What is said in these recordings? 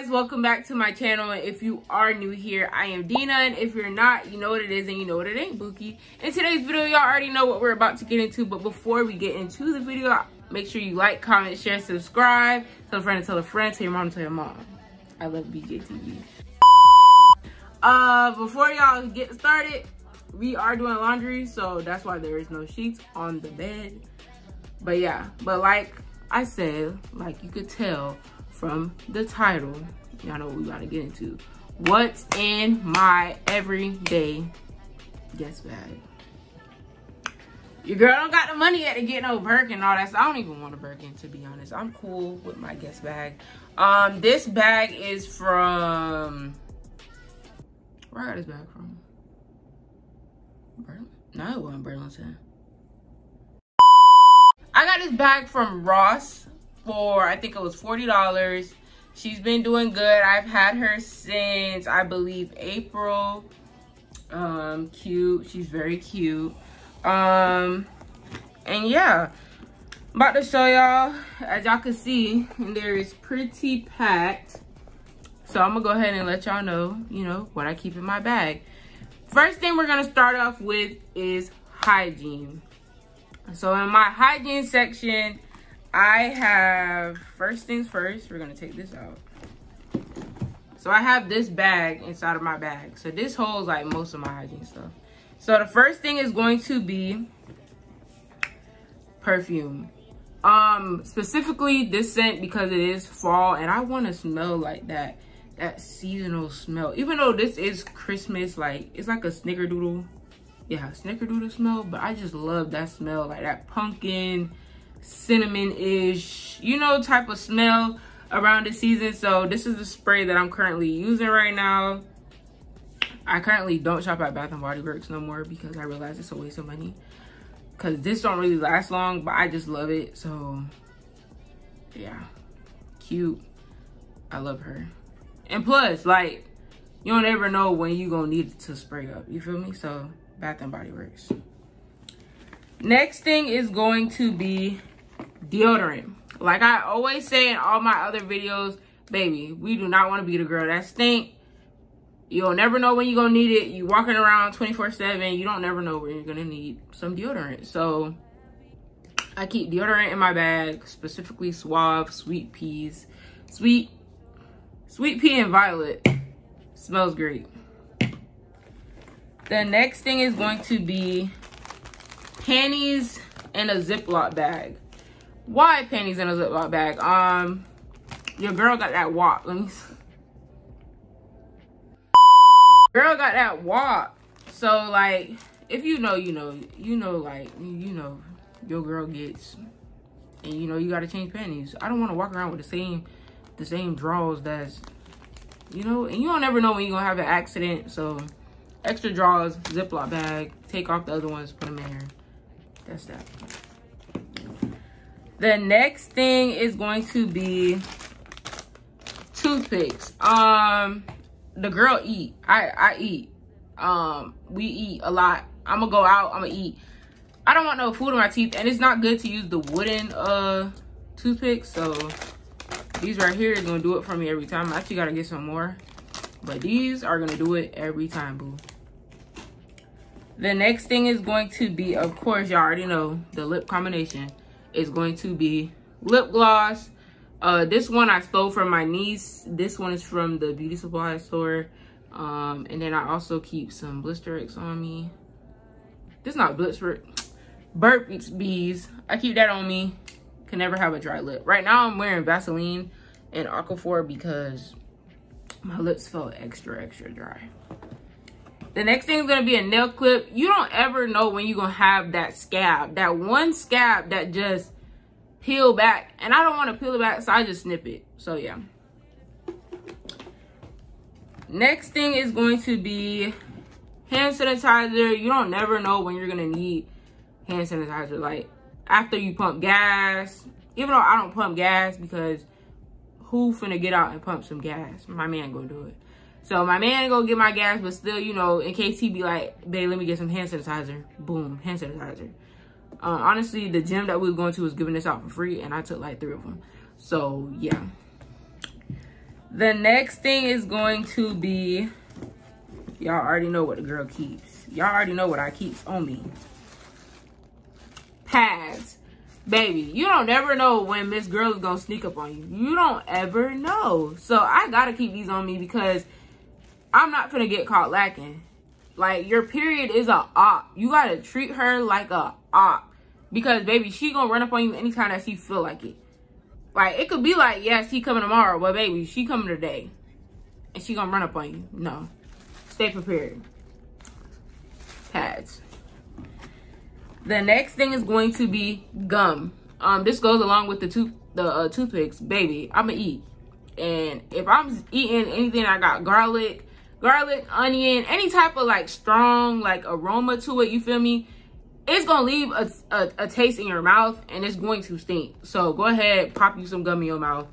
guys welcome back to my channel. If you are new here i am dina. And if you're not you know what it is and you know what it ain't bookie. In today's video y'all already know what we're about to get into. But before we get into the video make sure you like comment share subscribe. Tell a friend tell a friend. Tell your mom tell your mom. I love bjtv uh before y'all get started we are doing laundry so that's why there is no sheets on the bed. But yeah but like i said like you could tell from the title, y'all know what we gotta get into. What's in my everyday Guess bag? Your girl don't got the money yet to get no Birkin and all that. So I don't even want a Birkin to be honest. I'm cool with my Guess bag. Um, this bag is from where I got this bag from? Burlington? No, it wasn't Burlington. I got this bag from Ross for I think it was $40. She's been doing good. I've had her since I believe April. Um, cute. She's very cute. Um, and yeah, I'm about to show y'all. As y'all can see, there is pretty packed. So I'm gonna go ahead and let y'all know, you know, what I keep in my bag. First thing we're gonna start off with is hygiene. So in my hygiene section, I have, first things first, we're gonna take this out. So I have this bag inside of my bag. So this holds like most of my hygiene stuff. So the first thing is going to be perfume. Um, specifically this scent because it is fall and I want to smell like that, that seasonal smell. Even though this is Christmas, like it's like a snickerdoodle, yeah, snickerdoodle smell, but I just love that smell, like that pumpkin, cinnamon-ish, you know, type of smell around the season. So this is the spray that I'm currently using right now. I currently don't shop at Bath & Body Works no more because I realize it's a waste of money. Because this don't really last long, but I just love it. So, yeah. Cute. I love her. And plus, like, you don't ever know when you gonna need to spray up. You feel me? So, Bath & Body Works. Next thing is going to be deodorant. Like I always say in all my other videos, baby, we do not want to be the girl that stink. You'll never know when you're to need it. You walking around 24-7. You don't never know when you're to need some deodorant. So I keep deodorant in my bag, specifically Suave, Sweet Peas. Sweet, Sweet Pea and Violet. Smells great. The next thing is going to be panties in a Ziploc bag. Why panties in a Ziploc bag? Um, your girl got that WAP. Let me. Girl got that WAP. So like, if you know, you know, you know, like, you know, your girl gets, and you know, you gotta change panties. I don't want to walk around with the same, the same drawers that's, you know, and you don't ever know when you're gonna have an accident. So, extra drawers, Ziploc bag. Take off the other ones, put them in here. That's that. The next thing is going to be toothpicks. Um, the girl eat. I I eat. Um, we eat a lot. I'm gonna go out. I'm gonna eat. I don't want no food in my teeth, and it's not good to use the wooden uh toothpicks. So these right here is gonna do it for me every time. I actually gotta get some more, but these are gonna do it every time, boo. The next thing is going to be, of course, y'all already know the lip combination is going to be lip gloss. Uh, this one I stole from my niece. This one is from the beauty supply store. Um, and then I also keep some Blistex on me. This is not Blister, Burt's Bees. I keep that on me. Can never have a dry lip. Right now I'm wearing Vaseline and Aquaphor because my lips felt extra, extra dry. The next thing is going to be a nail clip. You don't ever know when you're going to have that scab. That one scab that just peel back. And I don't want to peel it back, so I just snip it. So, yeah. Next thing is going to be hand sanitizer. You don't never know when you're going to need hand sanitizer. Like, after you pump gas. Even though I don't pump gas because who finna get out and pump some gas? My man gonna do it. So my man go get my gas, but still, you know, in case he be like, babe, let me get some hand sanitizer. Boom, hand sanitizer. Uh, honestly, the gym that we were going to was giving this out for free, and I took like three of them. So, yeah. The next thing is going to be, y'all already know what the girl keeps. Y'all already know what I keeps on me. Pads. Baby, you don't ever know when Miss Girl is to sneak up on you. You don't ever know. So I got to keep these on me because I'm not to get caught lacking. Like, your period is a op. You got to treat her like a op. Because, baby, she to run up on you anytime that she feel like it. Like, it could be like, yeah, she coming tomorrow. But, baby, she coming today. And she to run up on you. No. Stay prepared. Pads. The next thing is going to be gum. Um, this goes along with the tooth the uh, toothpicks. Baby, I'ma eat. And if I'm eating anything I got garlic, garlic, onion, any type of like strong like aroma to it, you feel me? It's gonna leave a, a, a taste in your mouth and it's going to stink. So go ahead, pop you some gum in your mouth.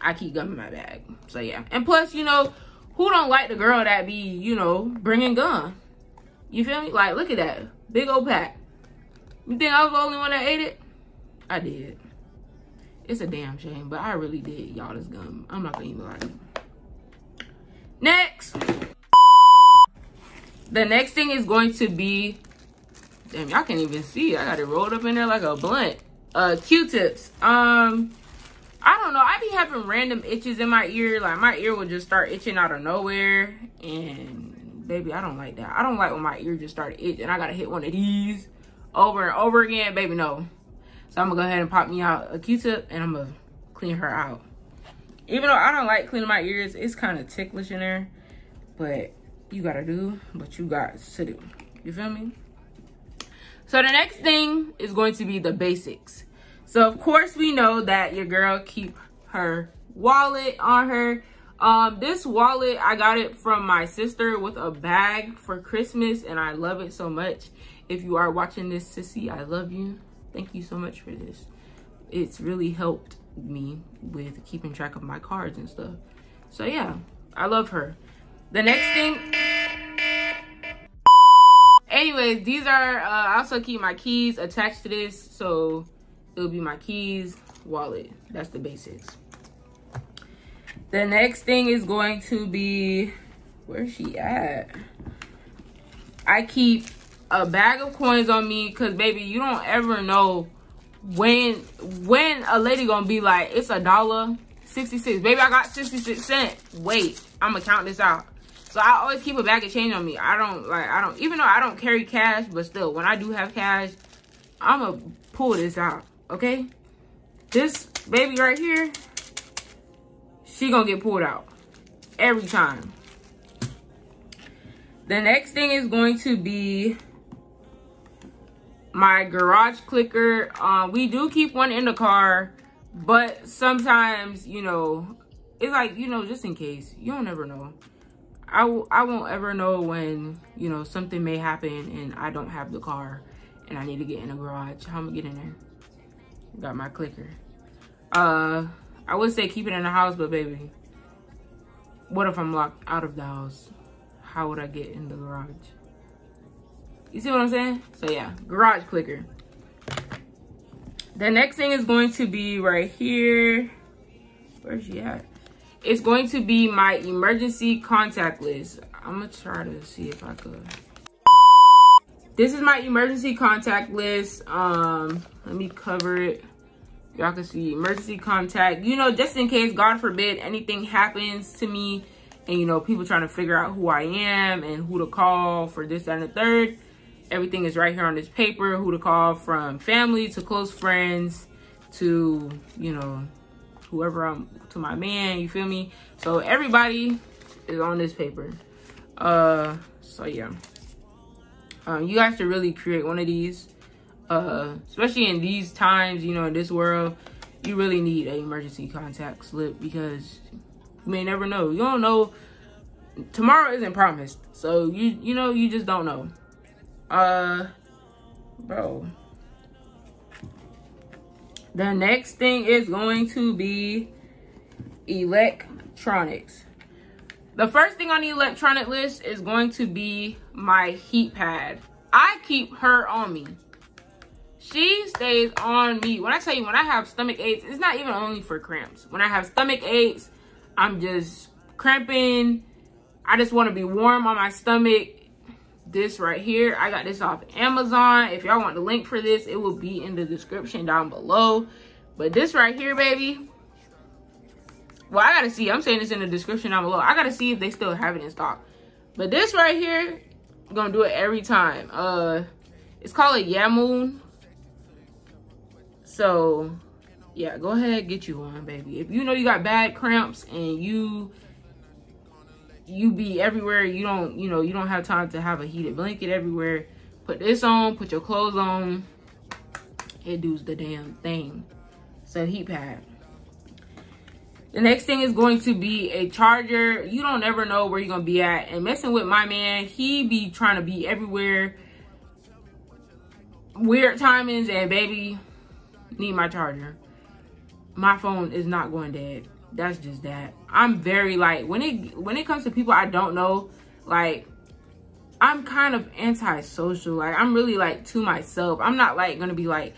I keep gum in my bag. So yeah. And plus, you know, who don't like the girl that be, you know, bringing gum? You feel me? Like, look at that. Big old pack. You think I was the only one that ate it? I did. It's a damn shame, but I really did, y'all, this gum. I'm not gonna even lie. Next. The next thing is going to be, damn, y'all can't even see. I got it rolled up in there like a blunt. Uh, Q-tips. Um, I don't know. I be having random itches in my ear. Like, my ear will just start itching out of nowhere. And, baby, I don't like that. I don't like when my ear just started itching. I gotta hit one of these over and over again. Baby, no. So I'm gonna go ahead and pop me out a Q-tip and I'm gonna clean her out. Even though I don't like cleaning my ears, it's kind of ticklish in there. But you gotta do what you got to do. You feel me? So the next thing is going to be the basics. So of course we know that your girl keep her wallet on her. Um, this wallet, I got it from my sister with a bag for Christmas and I love it so much. If you are watching this, sissy, I love you. Thank you so much for this. It's really helped me with keeping track of my cards and stuff. So yeah, I love her. The next thing, anyways, these are, uh, I also keep my keys attached to this. So it'll be my keys, wallet. That's the basics. The next thing is going to be, where's she at? I keep a bag of coins on me because, baby, you don't ever know when when a lady gonna be like, it's a dollar 66. Baby, I got 66 cent. Wait, I'm gonna count this out. So I always keep a bag of change on me. I don't like I don't even though I don't carry cash, but still when I do have cash, I'ma pull this out. Okay? This baby right here, she gonna get pulled out. Every time. The next thing is going to be my garage clicker. Um, we do keep one in the car, but sometimes, you know, it's like, you know, just in case. You don't ever know. I w I won't ever know when, you know, something may happen and I don't have the car and I need to get in the garage. How am I get in there? Got my clicker. Uh, I would say keep it in the house, but baby, what if I'm locked out of the house? How would I get in the garage? You see what I'm saying? So yeah, garage clicker. The next thing is going to be right here. Where's she at? It's going to be my emergency contact list. I'm gonna try to see if I could. This is my emergency contact list. Um, let me cover it. Y'all can see emergency contact. You know, just in case, God forbid, anything happens to me and, you know, people trying to figure out who I am and who to call for this, and the third Everything is right here on this paper. Who to call from family to close friends to, you know, whoever I'm, to my man, you feel me? So everybody is on this paper. Uh, so yeah. Um, you guys should really create one of these. Uh, especially in these times, you know, in this world, you really need an emergency contact slip because you may never know. You don't know. Tomorrow isn't promised. So, you, you know, you just don't know. Uh, bro. The next thing is going to be electronics. The first thing on the electronic list is going to be my heat pad. I keep her on me. She stays on me. When I tell you, when I have stomach aches, it's not even only for cramps. When I have stomach aches, I'm just cramping. I just want to be warm on my stomach. This right here, I got this off Amazon. If y'all want the link for this, it will be in the description down below. But this right here, baby. Well, I gotta see. I'm saying this in the description down below. I gotta see if they still have it in stock. But this right here, I'm gonna do it every time. Uh, it's called a Yeamon. So, yeah, go ahead, get you one, baby. If you know you got bad cramps and you you be everywhere, you don't, you know, you don't have time to have a heated blanket everywhere. Put this on, put your clothes on. It does the damn thing. So heat pad. The next thing is going to be a charger. You don't ever know where you're going to be at. And messing with my man, he be trying to be everywhere. Weird timings and baby, need my charger. My phone is not going dead. That's just that. I'm very like, when it when it comes to people I don't know, like, I'm kind of antisocial. Like, I'm really like to myself. I'm not like to be like,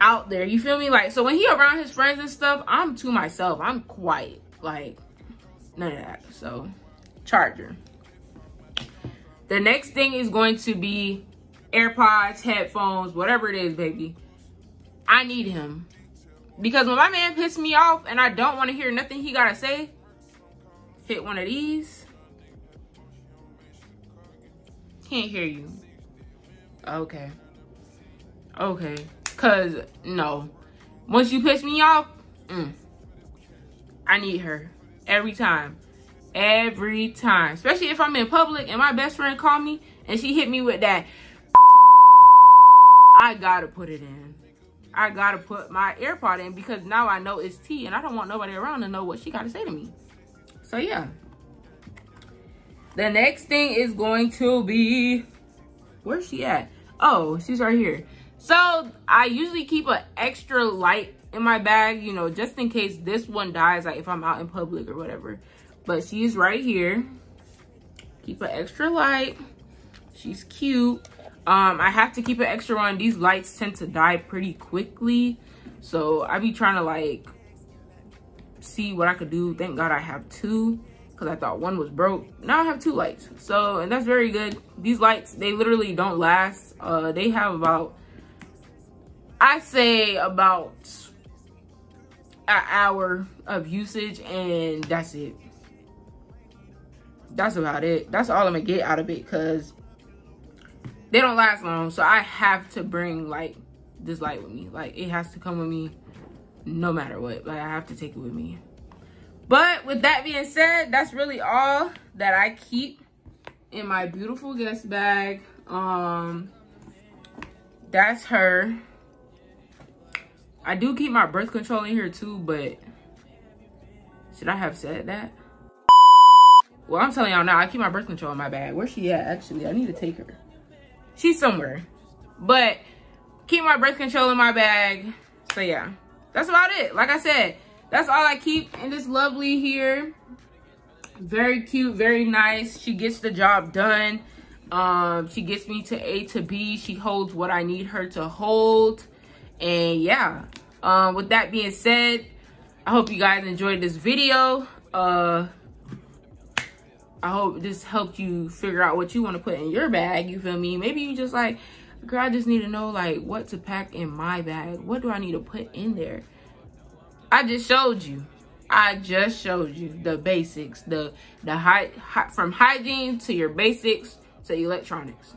out there. You feel me? Like, so when he around his friends and stuff, I'm to myself. I'm quiet. Like, none of that. So, charger. The next thing is going to be AirPods, headphones, whatever it is, baby. I need him. Because when my man pisses me off and I don't want to hear nothing he got to say, hit one of these. Can't hear you. Okay. Okay. Cause no, once you piss me off, mm, I need her every time, every time. Especially if I'm in public and my best friend call me and she hit me with that. I gotta put it in. I gotta put my AirPod in because now I know it's T and I don't want nobody around to know what she gotta say to me. So yeah. The next thing is going to be, where's she at? Oh, she's right here. So I usually keep an extra light in my bag, you know, just in case this one dies, like if I'm out in public or whatever. But she's right here. Keep an extra light. She's cute. Um, I have to keep an extra one. These lights tend to die pretty quickly. So I be trying to like see what I could do. Thank God I have two because I thought one was broke. Now I have two lights. So, and that's very good. These lights, they literally don't last. Uh, they have about I say about an hour of usage and that's it. That's about it. That's all I'm gonna get out of it because they don't last long. So I have to bring like this light with me. Like it has to come with me no matter what. Like I have to take it with me. But with that being said, that's really all that I keep in my beautiful Guess bag. Um, that's her. I do keep my birth control in here too, but should I have said that? Well, I'm telling y'all now, I keep my birth control in my bag. Where's she at, actually? I need to take her. She's somewhere. But keep my birth control in my bag. So, yeah. That's about it. Like I said, that's all I keep in this lovely here. Very cute, very nice. She gets the job done. Um, she gets me to A to B. She holds what I need her to hold. And yeah, um, with that being said, I hope you guys enjoyed this video. Uh, I hope this helped you figure out what you want to put in your bag. You feel me? Maybe you just like, girl, I just need to know like what to pack in my bag. What do I need to put in there? I just showed you. I just showed you the basics, the the high, high from hygiene to your basics to electronics.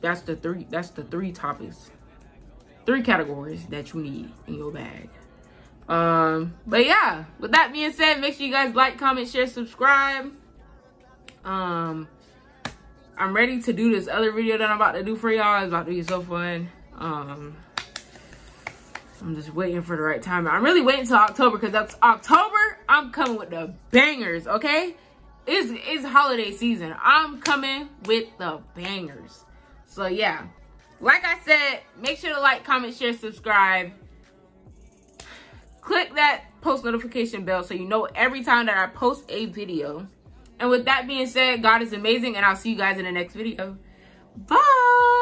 That's the three. That's the three topics three categories that you need in your bag. Um, but yeah, with that being said, make sure you guys like, comment, share, subscribe. Um, I'm ready to do this other video that I'm about to do for y'all. It's about to be so fun. Um, I'm just waiting for the right time. I'm really waiting until October because that's October. I'm coming with the bangers, okay? It's, it's holiday season. I'm coming with the bangers. So yeah, like I said, make sure to like, comment, share, subscribe. Click that post notification bell so you know every time that I post a video. And with that being said, God is amazing and I'll see you guys in the next video. Bye!